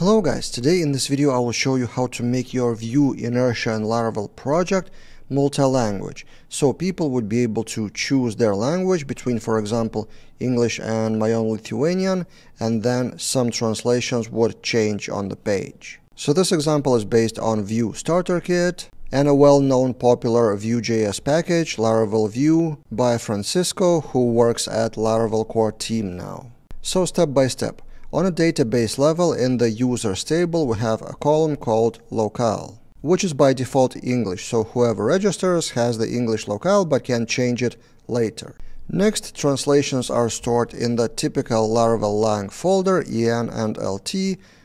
Hello guys, today in this video I will show you how to make your Vue, Inertia and Laravel project multi-language. So people would be able to choose their language between, for example, English and my own Lithuanian, and then some translations would change on the page. So this example is based on Vue Starter Kit and a well-known popular Vue.js package, Laravel Vue, by Francisco, who works at Laravel core team now. So step by step. On a database level, in the users table, we have a column called locale, which is by default English, so whoever registers has the English locale but can change it later. Next, translations are stored in the typical Laravel lang folder, en and lt,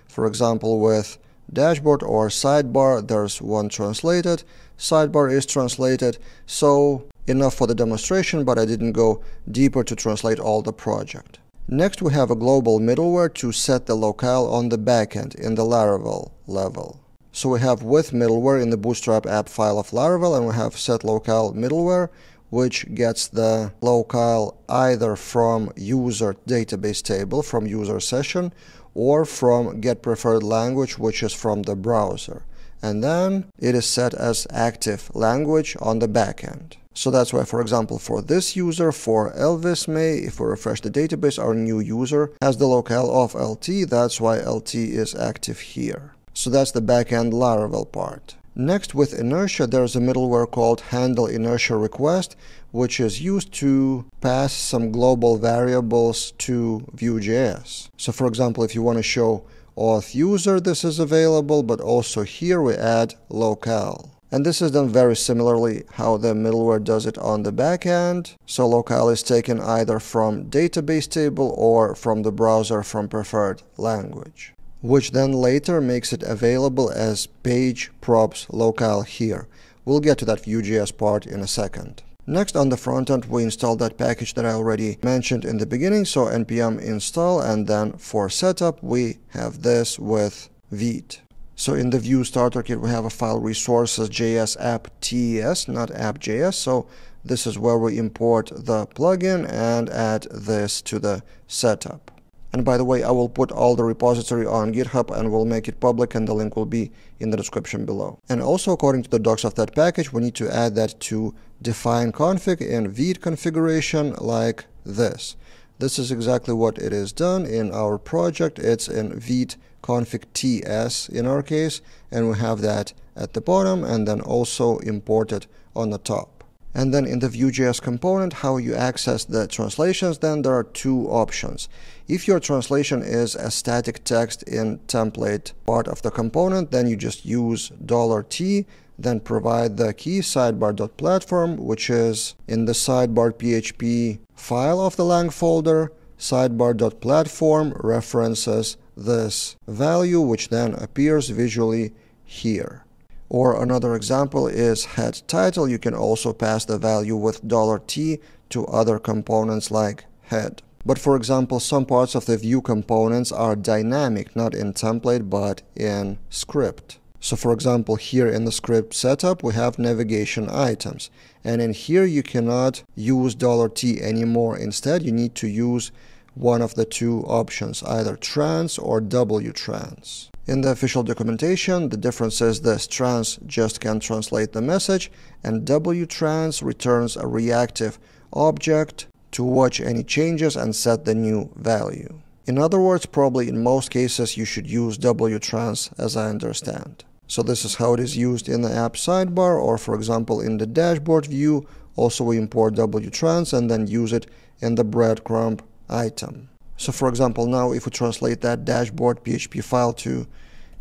for example with dashboard or sidebar, there's one translated, sidebar is translated, so enough for the demonstration, but I didn't go deeper to translate all the project. Next, we have a global middleware to set the locale on the backend in the Laravel level. So we have with middleware in the Bootstrap app file of Laravel, and we have set locale middleware, which gets the locale either from user database table, from user session, or from get preferred language, which is from the browser. And then it is set as active language on the backend. So that's why, for example, for this user, for Elvis May, if we refresh the database, our new user has the locale of LT. That's why LT is active here. So that's the backend Laravel part. Next, with inertia, there's a middleware called handle inertia request, which is used to pass some global variables to Vue.js. So for example, if you want to show auth user, this is available, but also here we add locale. And this is done very similarly how the middleware does it on the back end. So locale is taken either from database table or from the browser from preferred language, which then later makes it available as page props locale here. We'll get to that Vue.js part in a second. Next on the front end, we install that package that I already mentioned in the beginning. So npm install and then for setup, we have this with Vite. So in the Vue starter kit, we have a file resources JS app TS, not app.js. So this is where we import the plugin and add this to the setup. And by the way, I will put all the repository on GitHub and will make it public and the link will be in the description below. And also according to the docs of that package, we need to add that to define config in Vite configuration like this. This is exactly what it is done in our project. It's in Vite config ts in our case, and we have that at the bottom and then also imported on the top. And then in the Vue.js component, how you access the translations, then there are two options. If your translation is a static text in template part of the component, then you just use $t, then provide the key sidebar.platform, which is in the sidebar PHP file of the lang folder, sidebar.platform references this value, which then appears visually here. Or another example is head title. You can also pass the value with $t to other components like head. But for example, some parts of the Vue components are dynamic, not in template, but in script. So for example, here in the script setup, we have navigation items. And in here, you cannot use $t anymore. Instead, you need to use one of the two options, either trans or wtrans. In the official documentation, the difference is this trans just can translate the message, and wtrans returns a reactive object to watch any changes and set the new value. In other words, probably in most cases you should use wtrans as I understand. So this is how it is used in the app sidebar or for example in the dashboard view. Also we import wtrans and then use it in the breadcrumb item. So for example, now if we translate that dashboard PHP file to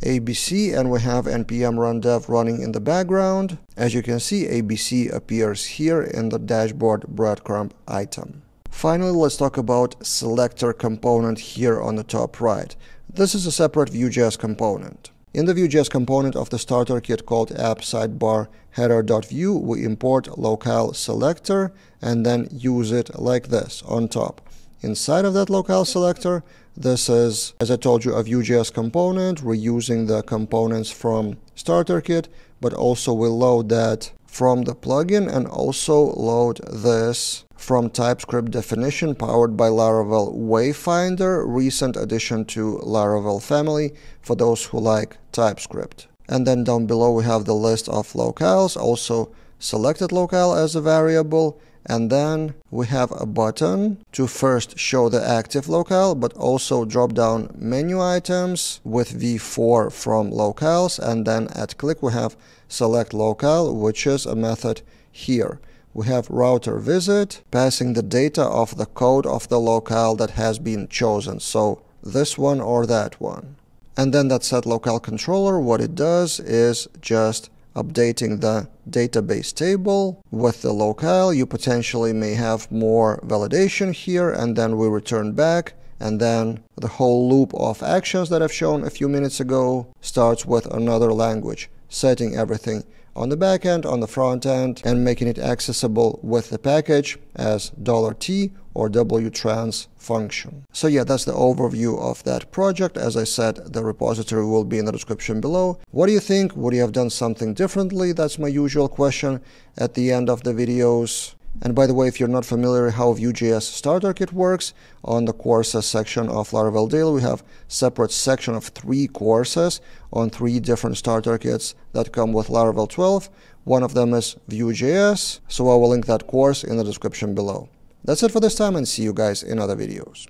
ABC and we have npm run dev running in the background, as you can see, ABC appears here in the dashboard breadcrumb item. Finally, let's talk about selector component here on the top right. This is a separate Vue.js component. In the Vue.js component of the starter kit called app sidebar header.vue, we import locale selector and then use it like this on top. Inside of that locale selector, this is, as I told you, a Vue.js component. We're using the components from Starter Kit, but also we'll load that from the plugin and also load this from TypeScript definition powered by Laravel Wayfinder, recent addition to Laravel family for those who like TypeScript. And then down below we have the list of locales, also selected locale as a variable, and then we have a button to first show the active locale, but also drop down menu items with v-for from locales, and then at click we have select locale, which is a method here. We have router visit, passing the data of the code of the locale that has been chosen, so this one or that one. And then that set locale controller, what it does is just updating the database table with the locale. You potentially may have more validation here, and then we return back. And then the whole loop of actions that I've shown a few minutes ago starts with another language, setting everything on the back end, on the front end, and making it accessible with the package as $T or wtrans function. So yeah, that's the overview of that project. As I said, the repository will be in the description below. What do you think? Would you have done something differently? That's my usual question at the end of the videos. And by the way, if you're not familiar how Vue.js starter kit works, on the courses section of Laravel Daily, we have separate section of three courses on three different starter kits that come with Laravel 12. One of them is Vue.js, so I will link that course in the description below. That's it for this time and see you guys in other videos.